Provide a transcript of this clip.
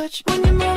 Touch when you move.